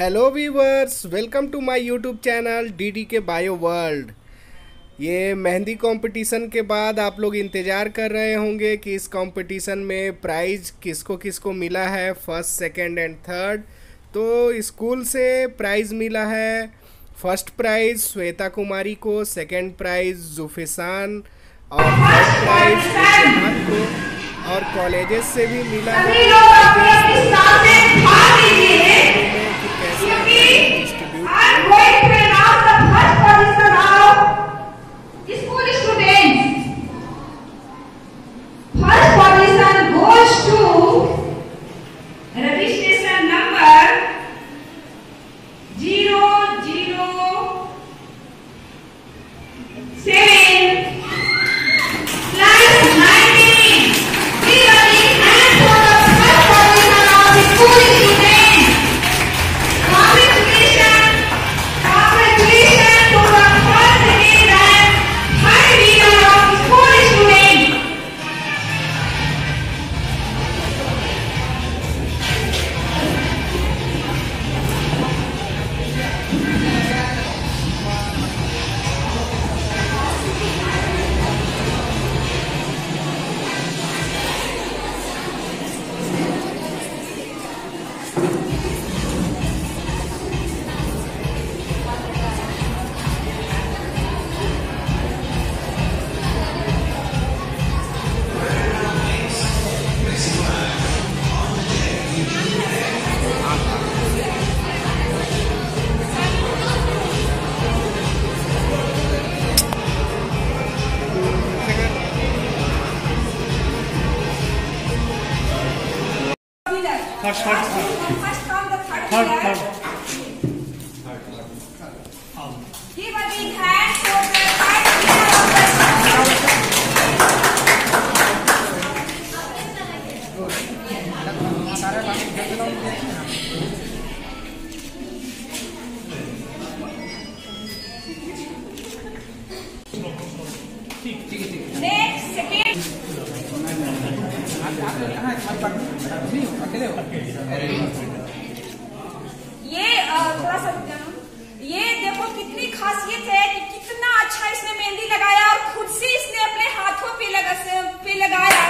Hello viewers welcome to my YouTube channel D D के bio world ये mehndi competition के बाद आप लोग इंतज़ार कर रहे होंगे कि इस कंपटीशन में प्राइज़ किसको किसको मिला है फ़र्स्ट सेकंड एंड थर्ड तो स्कूल से प्राइज़ मिला है फ़र्स्ट प्राइज़ श्वेता कुमारी को सेकंड प्राइज़ जुफिसान और थर्ड प्राइज़ को और कॉलेजेस से भी मिला है। Third, third, third. Third, third. Give ये थोड़ा सा ये देखो कितनी खासियत है कि कितना अच्छा इसने मेहंदी लगाया और खुद से इसने अपने हाथों पे लगा पे लगाया।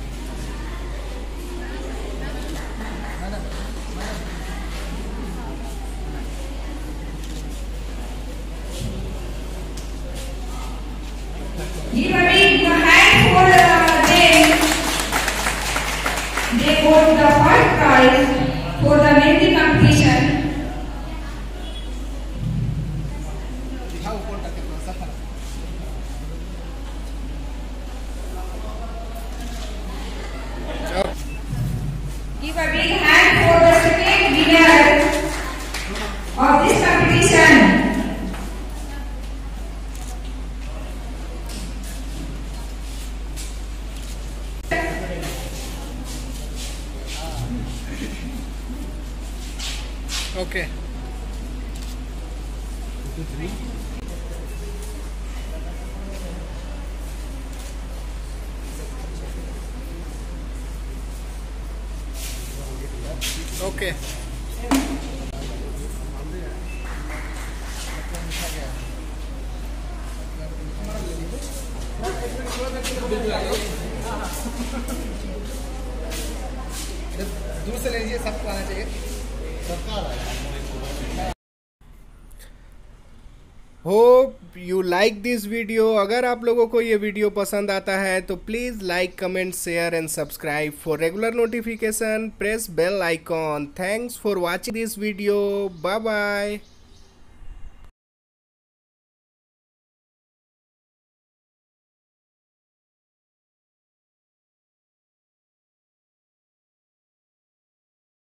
They got the first prize for the Mehndi competition. Okay. Okay. दूर से लीजिए सबको आना चाहिए। Hope you like this video अगर आप लोगों को ये वीडियो पसंद आता है तो please like comment share and subscribe for regular notification press bell icon thanks for watching this video bye bye